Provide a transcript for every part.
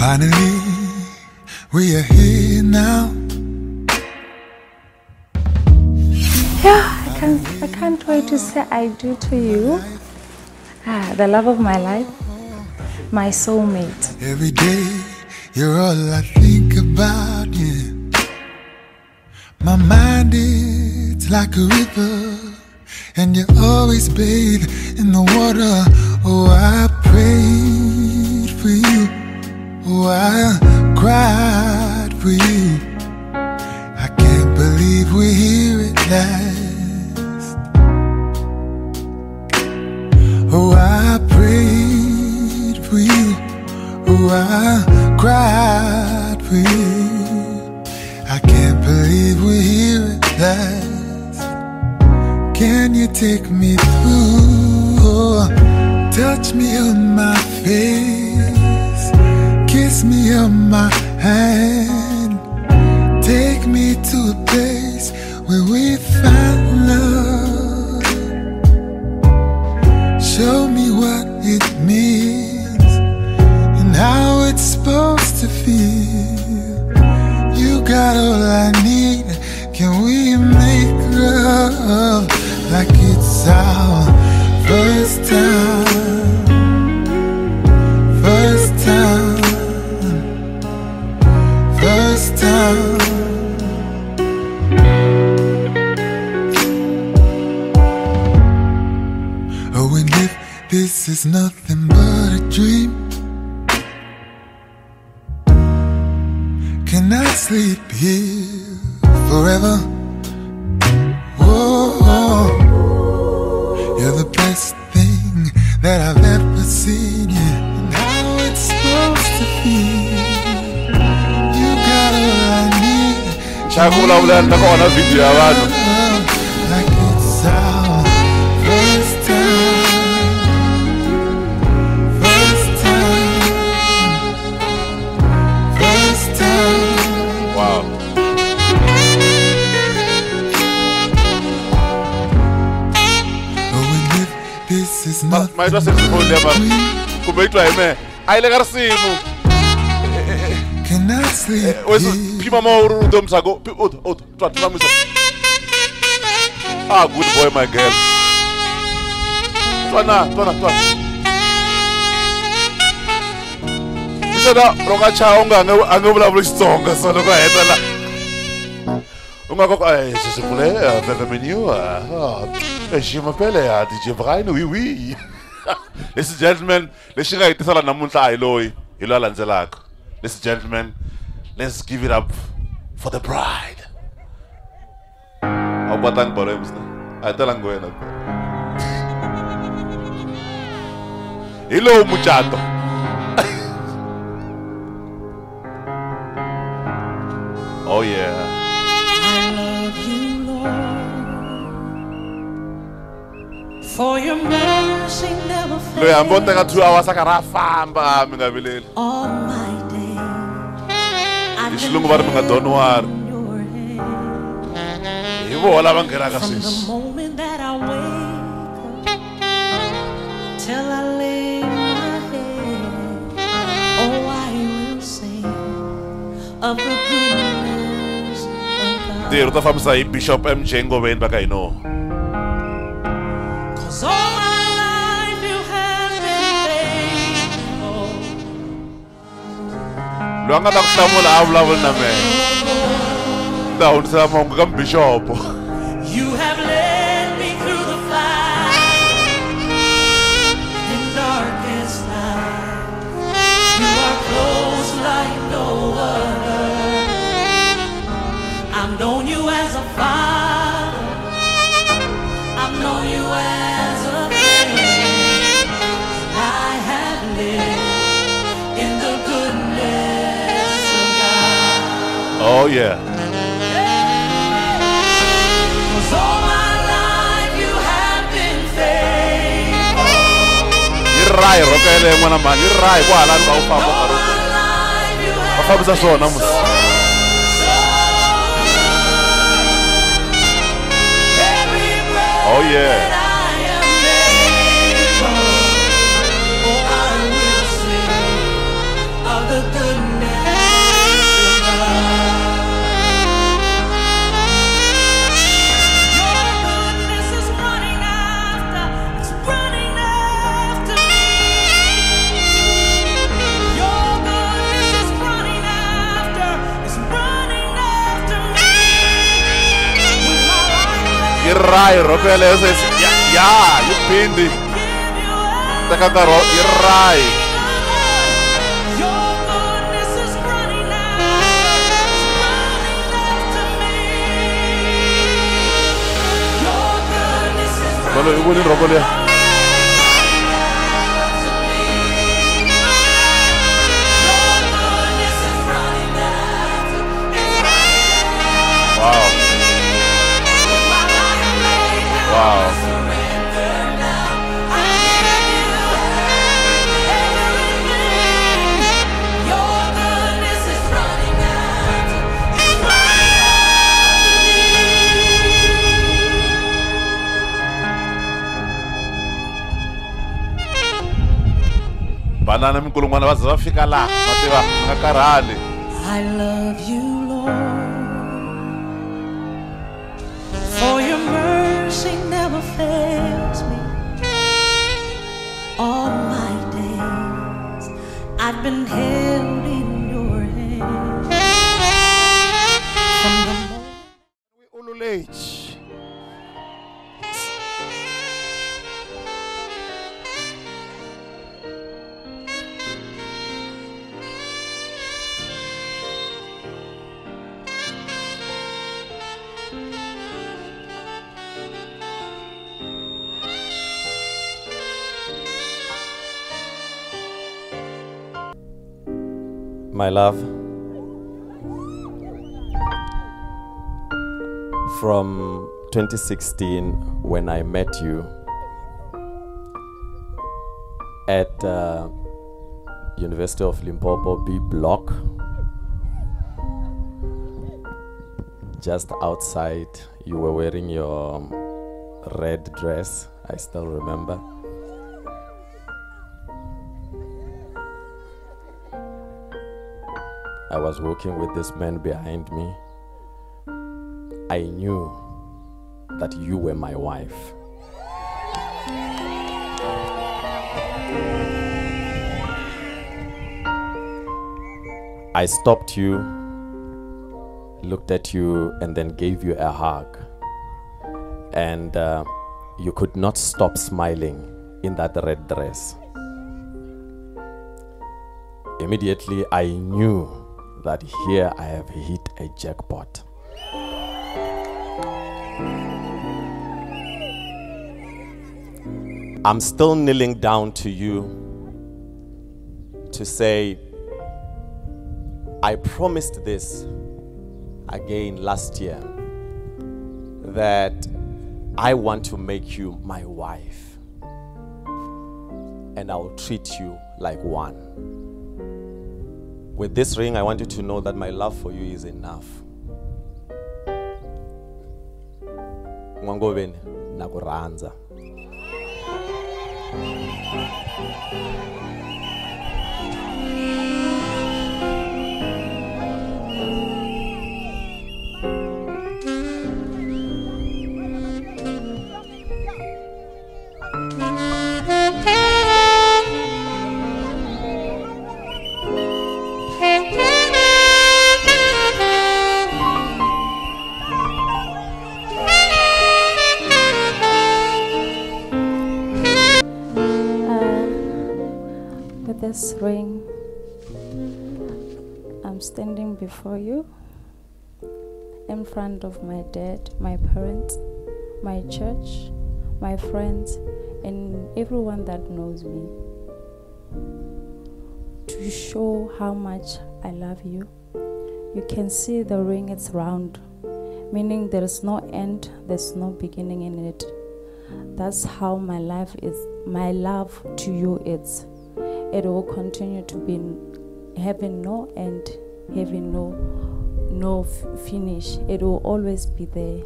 Finally, we are here now. Yeah, I can't, I can't wait to say I do to you. Ah, the love of my life, my soulmate. Every day, you're all I think about, yeah. My mind is like a river, and you always bathe in the water. Oh, I face, kiss me on my hand, take me to a place where we find sleep here forever? Whoa, you're the best thing that I've ever seen. Yeah, and how it's supposed to feel. You got all I need. xa ku vulavula na kona video ya vanhu maitwa sexphone yapa kumbe itwa hi mehe a yi le ka risimu wesi phima mo uri u tomi sako ut ut twa tlamisa ah good boy my girl. Twana twana twana sena loko a chaya u nga ange a nge vulavuli xitsonga so loko a heta la u nga koko se se vule veve menu exima pele a dj brian oui oui ladies and lexi nga namuntlha a hi loyi hi loyi a landzelaka. Let's give it up for the bride. A wu kwatangi bolo emusina a hi talangi wena hi lowu mucato. Oh yeah loyi hambi o teka fails two hours a karhi a famba mi nga vileli all my days. I've hi been xilungu va ri mi nga don't worry in your hand hi voho lava nghenaka from the sweswi moment that I wake up till I lay my head. Oh, I will sing of the goodness of God. ntirho ta fambisa hi bishop mj ngoveni va ka hino loyi a nga ta ku hlamula a vulavuli na mehe ta rayi rhoko yeleyo n'wana mhani yi rayi ku halani va wu famba All nkarhi my life you va have fambisa swona mus every breath oh yeah Que raio, Rafael Leos es. Ya, ya, yo pindi. Te cantaró, que raio. Bueno, yo voy a ir banana minkulungwana va za va fika laha va tiva nga karhali I love you, Lord, for your mercy never fails me. All my days I've been held in your hand. From the moment ululeji My love, from 2016, when I met you at uh, University of Limpopo B Block, just outside, you were wearing your red dress. I still remember. Was walking with this man behind me. I knew that you were my wife. I stopped you, looked at you, and then gave you a hug. And uh, you could not stop smiling in that red dress. Immediately, I knew that here I have hit a jackpot. I'm still kneeling down to you to say, I promised this again last year that I want to make you my wife and I'll treat you like one. With this ring, I want you to know that my love for you is enough. This ring, I'm standing before you in front of my dad, my parents, my church, my friends, and everyone that knows me to show how much I love you. You can see the ring, it's round, meaning there is no end, there's no beginning in it. That's how my life is. My love to you is. It will continue to be having no end, having no no f- finish. It will always be there.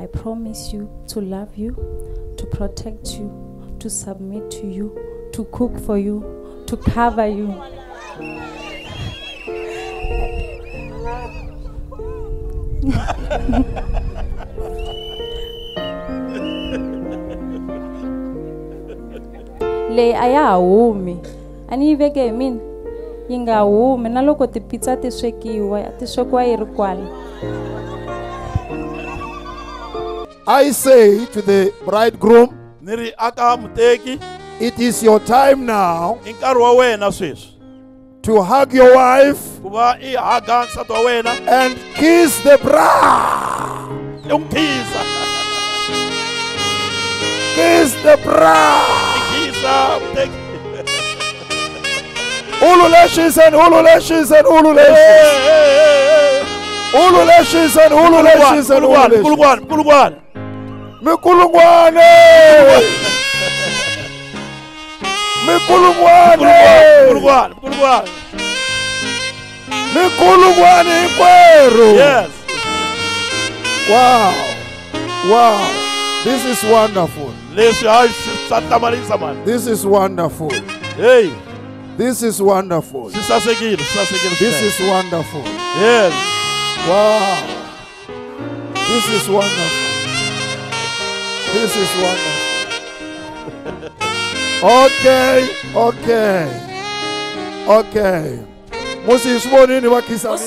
I promise you to love you, to protect you, to submit to you, to cook for you, to cover you. leyi a ya ha humi a ni yi veke hi mina? Yi nga humi. Na loko tipitsa ti swekiwa ti swekiwa yi ri kwala. I say to the bridegroom, ni ri aka muteki. It is your time now i nkarhi wa wena sweswi. to hug your wife ku va i haga nsati wa wena. and kiss the bride. i n'wi khisa. Kiss the bride. ululations and ululations and ululations. Ululations and ululations and ululations. Kulugwan, kulugwan. Mikulugwane. Mikulugwane. Kulugwan, kulugwan. Mikulugwane kweru. Yes. Wow. Wow. This is wonderful. This is wonderful. Hey. This is wonderful. swi sasekile swi This is wonderful. yes Wow. This is wonderful. This is wonderful. okay, okay. Okay. Musi sibonini bakhisa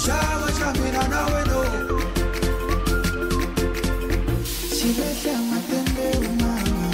Shilahla matendo mama,